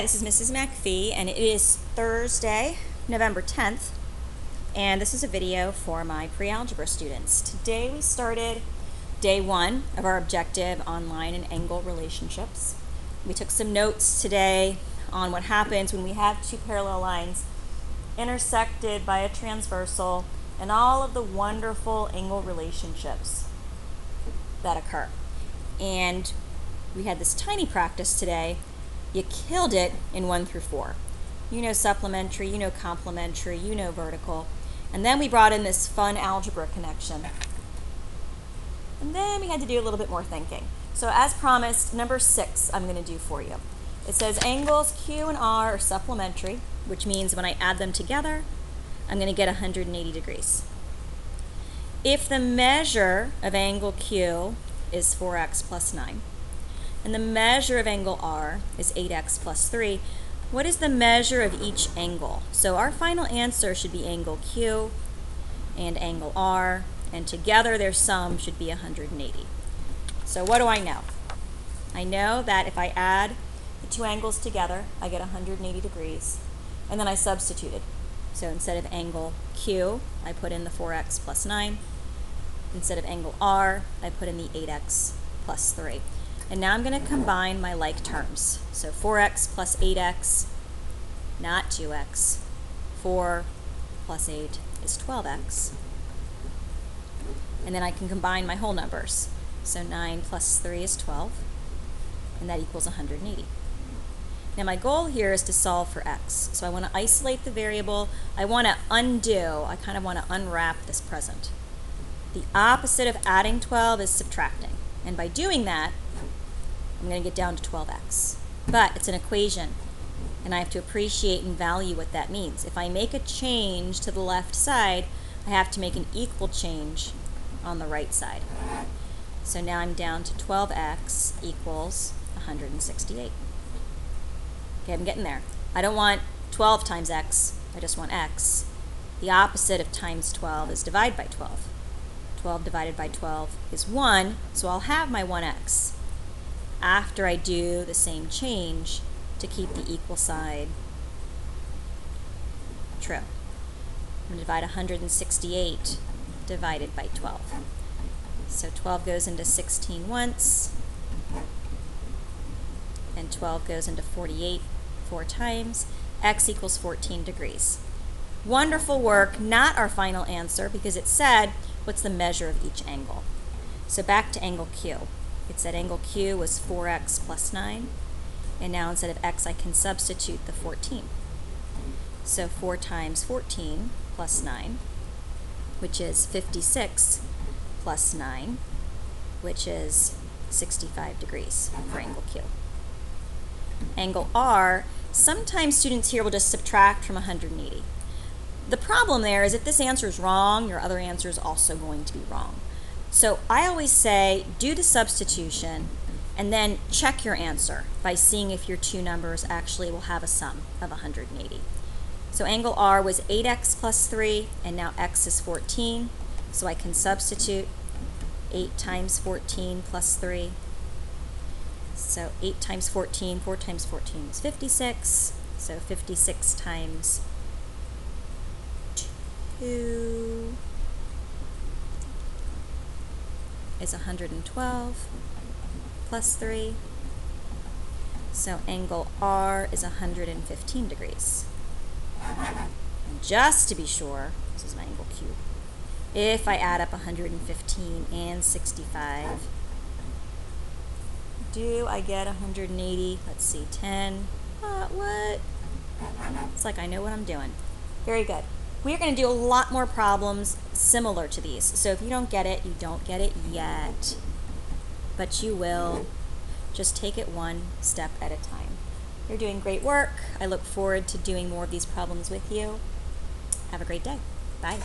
Hi, this is Mrs. MacPhee, and it is Thursday, November 10th, and this is a video for my pre-algebra students. Today we started day one of our objective on line and angle relationships. We took some notes today on what happens when we have two parallel lines intersected by a transversal and all of the wonderful angle relationships that occur. And we had this tiny practice today you killed it in 1 through 4. You know supplementary, you know complementary, you know vertical. And then we brought in this fun algebra connection. And then we had to do a little bit more thinking. So as promised, number 6 I'm going to do for you. It says angles Q and R are supplementary, which means when I add them together, I'm going to get 180 degrees. If the measure of angle Q is 4x plus 9, and the measure of angle R is 8x plus 3. What is the measure of each angle? So our final answer should be angle Q and angle R, and together their sum should be 180. So what do I know? I know that if I add the two angles together, I get 180 degrees, and then I substituted. So instead of angle Q, I put in the 4x plus 9. Instead of angle R, I put in the 8x plus 3. And now I'm going to combine my like terms. So 4x plus 8x, not 2x. 4 plus 8 is 12x. And then I can combine my whole numbers. So 9 plus 3 is 12, and that equals 180. Now my goal here is to solve for x. So I want to isolate the variable. I want to undo, I kind of want to unwrap this present. The opposite of adding 12 is subtracting. And by doing that, I'm going to get down to 12x. But it's an equation, and I have to appreciate and value what that means. If I make a change to the left side, I have to make an equal change on the right side. So now I'm down to 12x equals 168. Okay, I'm getting there. I don't want 12 times x, I just want x. The opposite of times 12 is divide by 12. 12 divided by 12 is 1, so I'll have my 1x after I do the same change to keep the equal side true. I'm going to divide 168 divided by 12. So 12 goes into 16 once, and 12 goes into 48 four times. x equals 14 degrees. Wonderful work, not our final answer because it said what's the measure of each angle. So back to angle Q. It said angle Q was 4x plus 9. And now instead of x, I can substitute the 14. So 4 times 14 plus 9, which is 56 plus 9, which is 65 degrees for angle Q. Angle R, sometimes students here will just subtract from 180. The problem there is if this answer is wrong, your other answer is also going to be wrong. So I always say do the substitution and then check your answer by seeing if your two numbers actually will have a sum of 180. So angle R was 8x plus 3, and now x is 14. So I can substitute 8 times 14 plus 3. So 8 times 14, 4 times 14 is 56. So 56 times 2 is 112 plus 3. So angle R is 115 degrees. And just to be sure, this is my angle Q. If I add up 115 and 65, do I get 180? Let's see, 10. Uh, what? It's like I know what I'm doing. Very good. We're going to do a lot more problems similar to these. So if you don't get it, you don't get it yet. But you will. Just take it one step at a time. You're doing great work. I look forward to doing more of these problems with you. Have a great day. Bye.